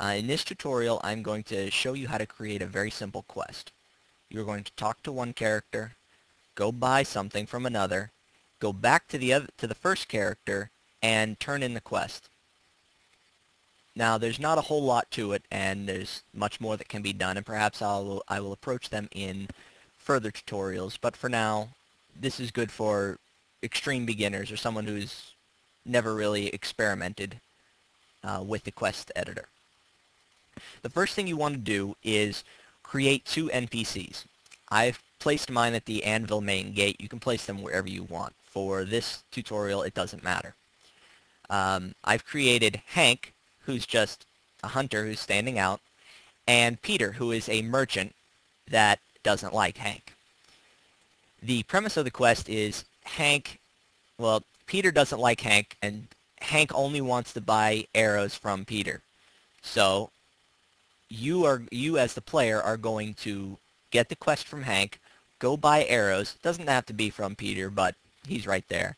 Uh, in this tutorial, I'm going to show you how to create a very simple quest. You're going to talk to one character, go buy something from another, go back to the other, to the first character, and turn in the quest. Now, there's not a whole lot to it, and there's much more that can be done, and perhaps I'll, I will approach them in further tutorials, but for now, this is good for extreme beginners or someone who's never really experimented uh, with the quest editor. The first thing you want to do is create two NPCs. I've placed mine at the Anvil main gate. You can place them wherever you want. For this tutorial, it doesn't matter. Um, I've created Hank, who's just a hunter who's standing out, and Peter, who is a merchant that doesn't like Hank. The premise of the quest is Hank, well, Peter doesn't like Hank, and Hank only wants to buy arrows from Peter. So you are you as the player are going to get the quest from Hank, go buy arrows. Doesn't have to be from Peter, but he's right there.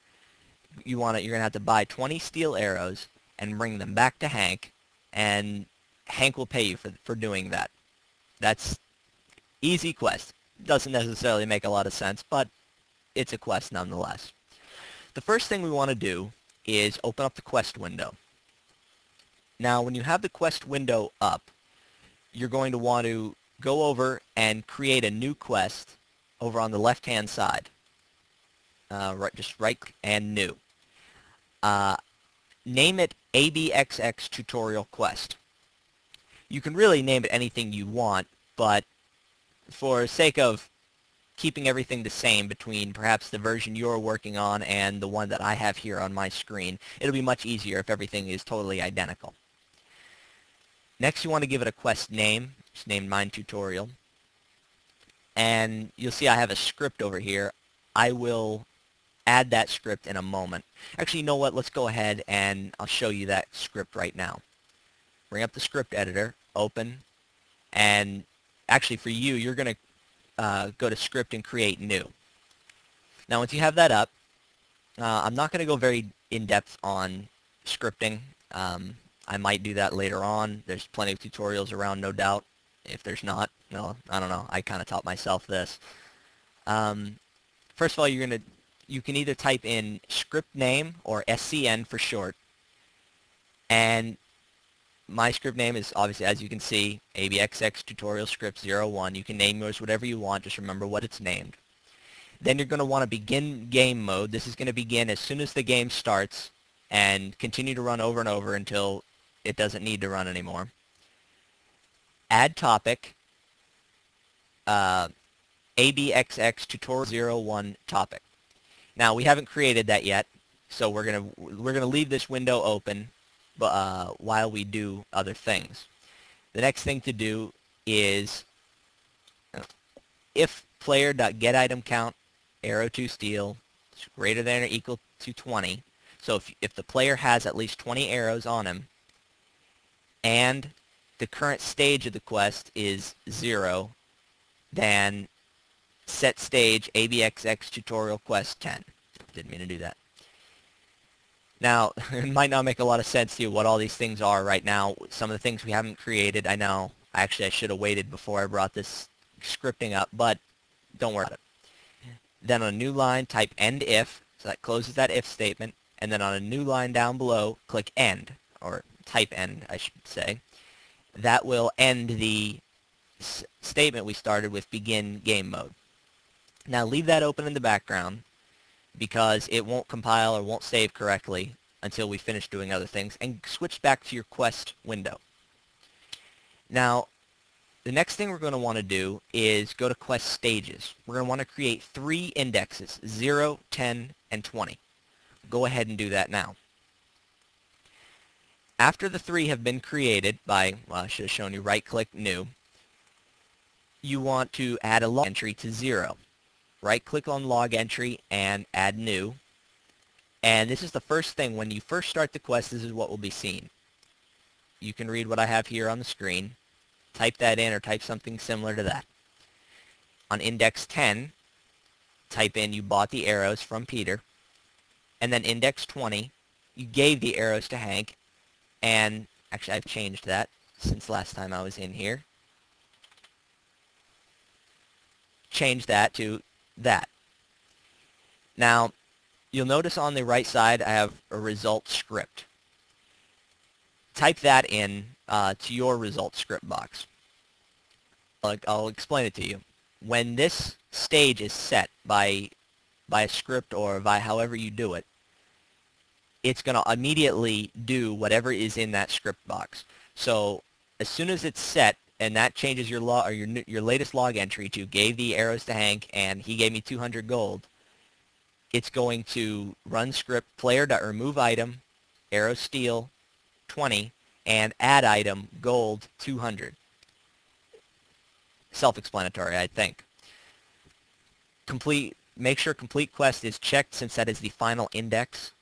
You want to, you're gonna have to buy 20 steel arrows and bring them back to Hank, and Hank will pay you for for doing that. That's easy quest. Doesn't necessarily make a lot of sense, but it's a quest nonetheless. The first thing we want to do is open up the quest window. Now, when you have the quest window up, you're going to want to go over and create a new quest over on the left-hand side. Uh, right, just right and new. Uh, name it ABXX Tutorial Quest. You can really name it anything you want, but for sake of keeping everything the same between perhaps the version you're working on and the one that I have here on my screen, it'll be much easier if everything is totally identical. Next, you want to give it a quest name. It's named Mine Tutorial. And you'll see I have a script over here. I will add that script in a moment. Actually, you know what? Let's go ahead and I'll show you that script right now. Bring up the script editor, open, and actually for you, you're going to uh, go to script and create new. Now, once you have that up, uh, I'm not going to go very in-depth on scripting. Um, I might do that later on. There's plenty of tutorials around, no doubt. If there's not, well, I don't know. I kind of taught myself this. Um, first of all, you're to you can either type in script name or SCN for short. And my script name is obviously, as you can see, ABXX tutorial script 01. You can name yours whatever you want. Just remember what it's named. Then you're going to want to begin game mode. This is going to begin as soon as the game starts and continue to run over and over until it doesn't need to run anymore. Add topic, uh, ABXX tutorial 01 topic. Now we haven't created that yet, so we're gonna we're gonna leave this window open, uh, while we do other things. The next thing to do is if player.getItemCount arrow to steel is greater than or equal to 20. So if, if the player has at least 20 arrows on him, and the current stage of the quest is 0, then set stage ABXX tutorial quest 10. Didn't mean to do that. Now, it might not make a lot of sense to you what all these things are right now. Some of the things we haven't created, I know. Actually, I should have waited before I brought this scripting up, but don't worry about it. Then on a new line, type end if, so that closes that if statement. And then on a new line down below, click end, or type end, I should say. That will end the statement we started with begin game mode. Now leave that open in the background because it won't compile or won't save correctly until we finish doing other things and switch back to your quest window. Now the next thing we're going to want to do is go to quest stages. We're going to want to create three indexes, 0, 10, and 20. Go ahead and do that now. After the three have been created by, well, I should have shown you right-click New, you want to add a log entry to 0 right-click on Log Entry and Add New. And this is the first thing. When you first start the quest, this is what will be seen. You can read what I have here on the screen. Type that in or type something similar to that. On index 10, type in you bought the arrows from Peter. And then index 20, you gave the arrows to Hank. And actually, I've changed that. since last time I was in here. Change that to that. Now, you'll notice on the right side I have a result script. Type that in uh, to your result script box. I'll, I'll explain it to you. When this stage is set by by a script or by however you do it, it's going to immediately do whatever is in that script box. So as soon as it's set and that changes your log or your your latest log entry to gave the arrows to Hank and he gave me 200 gold, it's going to run script player.remove item arrow steel 20 and add item gold 200. Self-explanatory, I think. Complete. Make sure complete quest is checked since that is the final index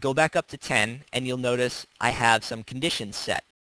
go back up to 10 and you'll notice I have some conditions set.